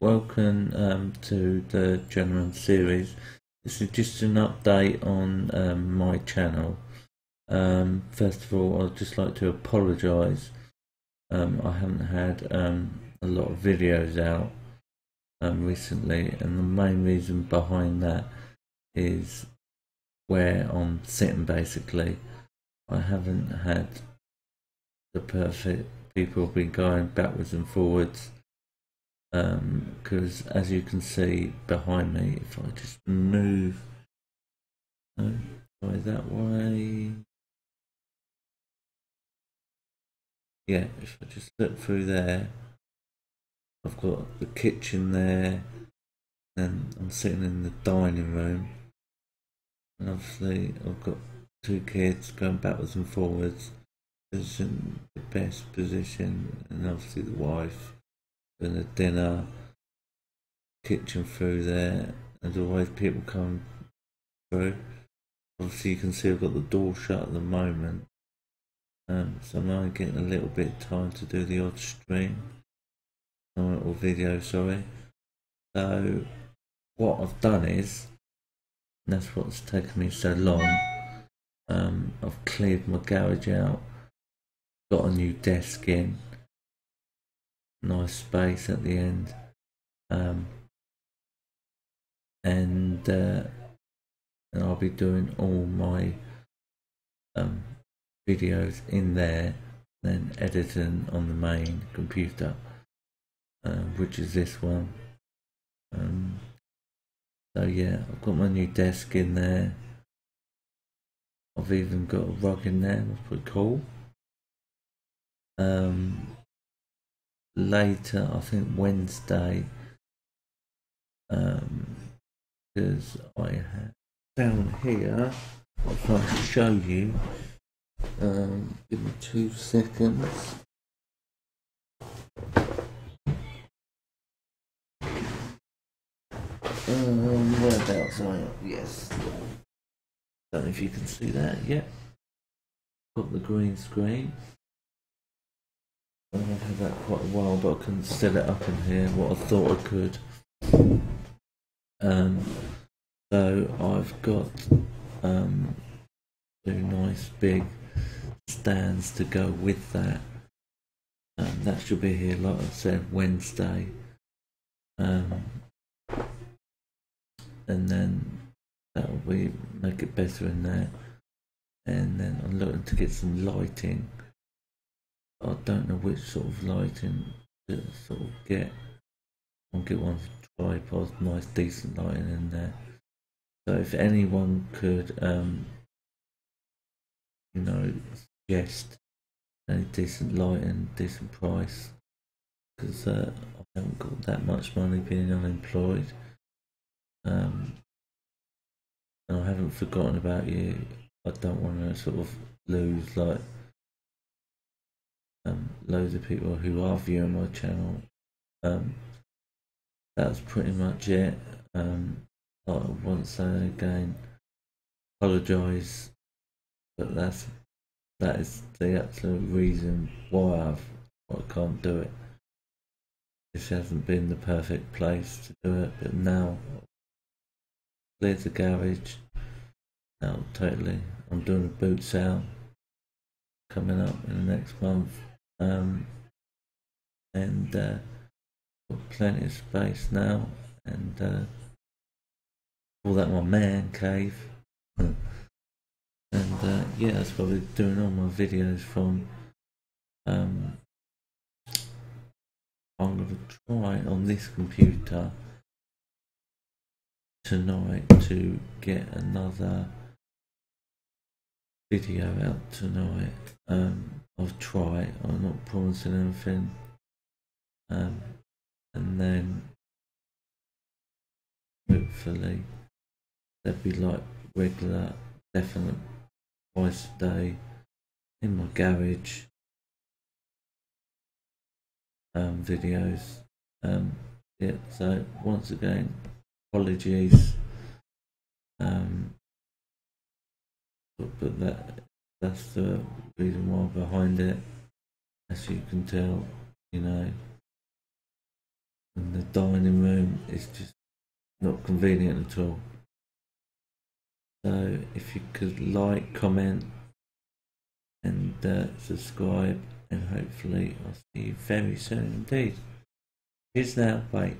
welcome um, to the Journeyman series. This is just an update on um, my channel. Um, first of all, I'd just like to apologise. Um, I haven't had um, a lot of videos out um, recently, and the main reason behind that is where I'm sitting basically. I haven't had the perfect people have been going backwards and forwards because um, as you can see behind me if I just move oh, that way. Yeah if I just look through there I've got the kitchen there and I'm sitting in the dining room. And obviously I've got two kids going backwards and forwards. In the best position and obviously the wife and the dinner kitchen through there and always people come through. Obviously you can see I've got the door shut at the moment um, so I'm getting a little bit of time to do the odd stream or video sorry. So what I've done is that's what's taken me so long um, I've cleared my garage out got a new desk in nice space at the end. Um, and uh, and I'll be doing all my um, videos in there then editing on the main computer uh, which is this one. Um, so yeah I've got my new desk in there. I've even got a rug in there that's pretty cool. Um, later, I think Wednesday, um, because I have down here, I'll try to show you. Um, give me two seconds. Um, whereabouts I? Yes. Don't know if you can see that yet. Got the green screen. I've had that quite a while, but I couldn't set it up in here what I thought I could. Um, so I've got um, two nice big stands to go with that. Um, that should be here, like I said, Wednesday. Um, and then that will be make it better in there. And then I'm looking to get some lighting I don't know which sort of lighting to sort of get. I'll get one tripod, nice decent lighting in there. So if anyone could, um, you know, suggest any decent lighting, decent price, because uh, I haven't got that much money being unemployed. Um, and I haven't forgotten about you. I don't want to sort of lose like um, loads of people who are viewing my channel. Um, that's pretty much it. Um, I once again apologise, but that's that is the absolute reason why I've I can't do it. This hasn't been the perfect place to do it, but now cleared the garage. Now totally, I'm doing a boot sale coming up in the next month um, and uh, got plenty of space now and uh, call that my man cave. And uh, yeah that's probably doing all my videos from. Um, I'm going to try on this computer tonight to get another video out tonight um, I'll try. I'm not promising anything. Um, and then hopefully there'll be like regular, definite twice a day in my garage um, videos. Um, yeah, so once again, apologies. Um, but, but that that's the reason why behind it as you can tell you know and the dining room is just not convenient at all. So if you could like, comment, and uh, subscribe, and hopefully I'll see you very soon indeed. Cheers now, bye.